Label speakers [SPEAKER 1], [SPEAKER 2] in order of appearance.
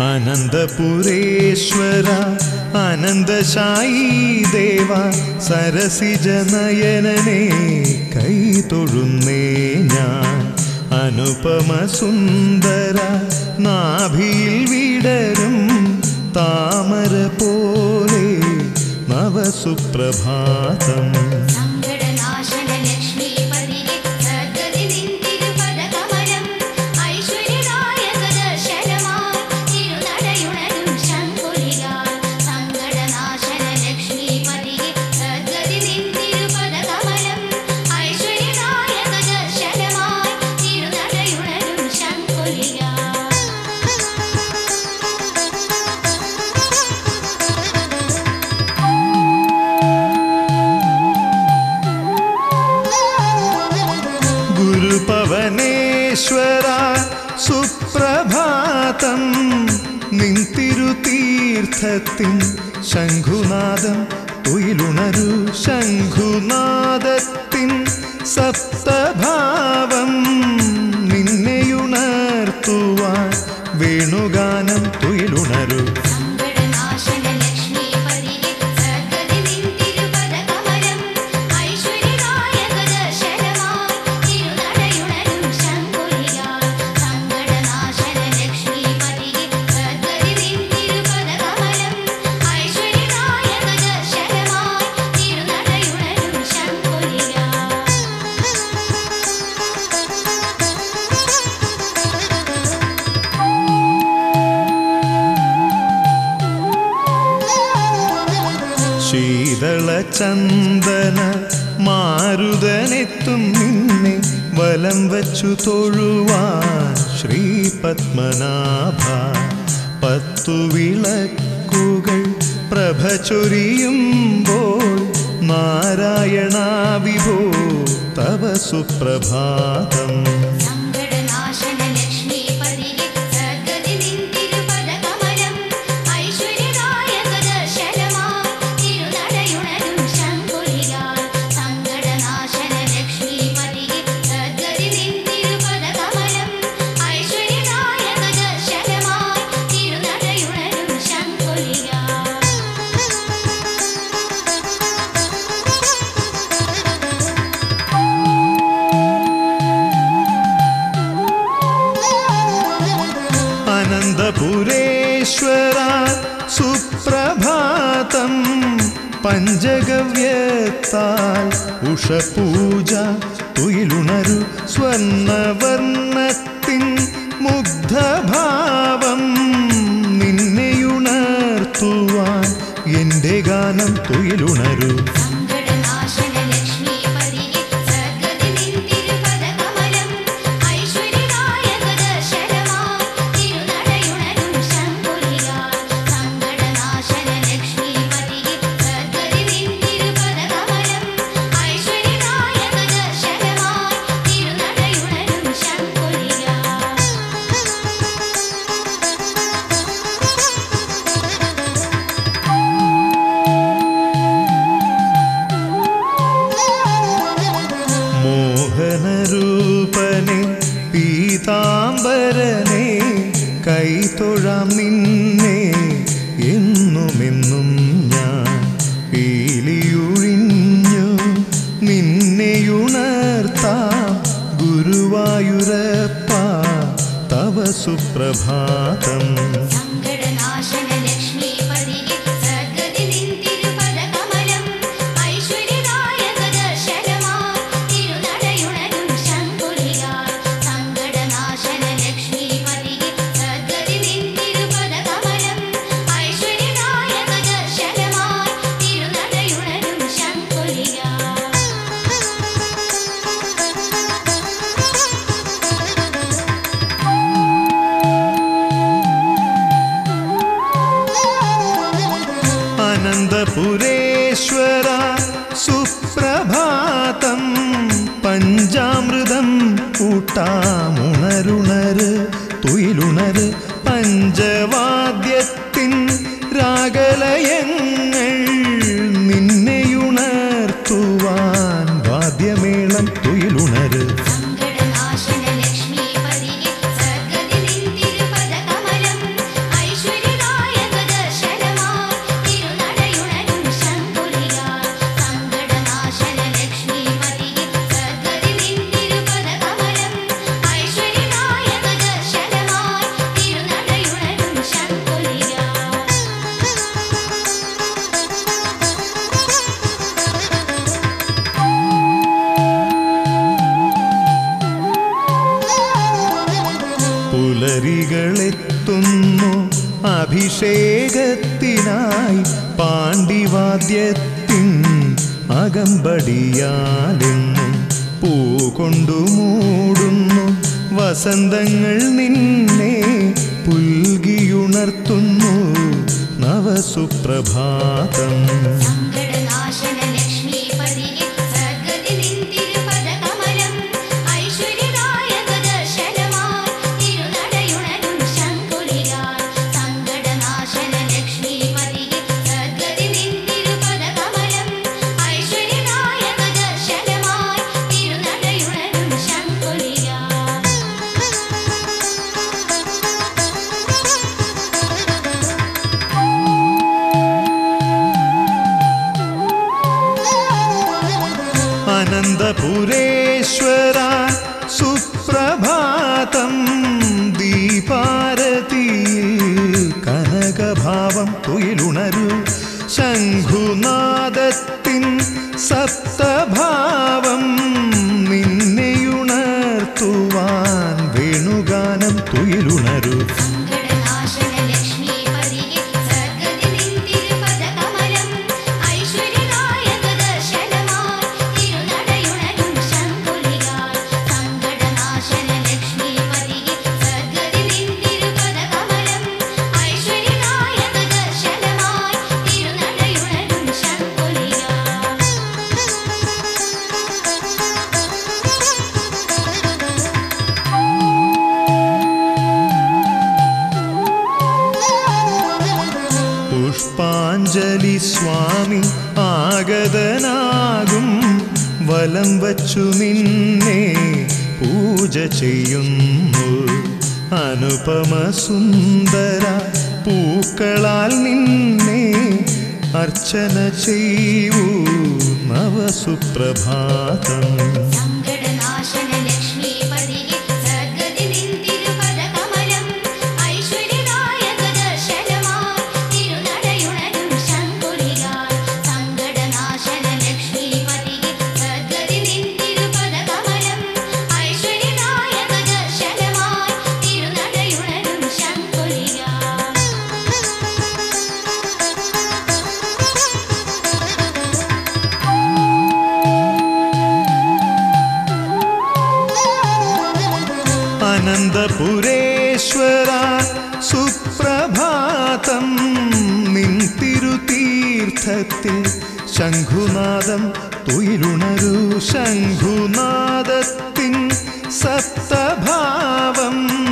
[SPEAKER 1] അനന്തപുരേശ്വര അനന്തശായി ദേവ സരസിജനയനനെ കൈതൊഴുന്നേ ഞാൻ. അനുപമ സുന്ദര നാഭിയിൽ വിടരും താമര പോലെ നവസുപ്രഭാതം. ഗുരുപവനേശ്വര സുപ്രഭാതം. നിന്തിരുതീർത്ഥത്തിൻ ശംഖുനാദം തുയിലുണരു ശംഖുനാദത്തിൻ സപ്തഭാവം. നിന്നെയുണർത്തുവാൻ വേണുഗാനം തുയിലുണരു ചന്ദന മാരുതനെത്തും നിന്നെ വലം വച്ചു തൊഴുവാൻ ശ്രീ പത്മനാഭ. പത്തു വിളക്കുകൾ പ്രഭ ചൊരിയുമ്പോൾ നാരായണ വിഭോ തവ സുപ്രഭാതം. അനന്തപുരേശ്വര സുപ്രഭാതം പഞ്ചഗവ്യത്താൽ ഉഷപൂജ തുയിലുണരു സ്വർണവർണത്തിൻ മുഗ്ധഭാവം നിന്നെയുണർത്തുവാൻ എന്റെ ഗാനം തുയിലുണരു. പീതാംബരനെ കൈതൊഴാം നിന്നെ. എന്നുമെന്നും ഞാൻ പീലിയുഴിഞ്ഞു നിന്നെയുണർത്താം ഗുരുവായൂരപ്പ. തവ സുപ്രഭാതം സുപ്രഭാതം പഞ്ചാമൃതം കൂട്ടാമുണരുണര് തുയിലുണര് പഞ്ചവാദ്യത്തിൻ അഭിഷേകത്തിനായി പാണ്ഡിവാദ്യത്തിൻ അകമ്പടിയാലെന്നും പൂ കൊണ്ടു മൂടുന്നു. വസന്തങ്ങൾ നിന്നെ പുൽകിയുണർത്തുന്നു. നവസുപ്രഭാതം. തുയിലുണരു ശംഖുനാദത്തിൻ സപ്ത യേശു നിന്നെ പൂജ ചെയ്യുന്നു. അനുപമ സുന്ദര പൂക്കളാൽ നിന്നെ അർച്ചന ചെയ്യൂ. നവസുപ്രഭാതം. മേഘത്തിൽ ശംഖുനാദം തുയിലുണരു. ശംഖുനാദത്തിൻ സപ്തഭാവം.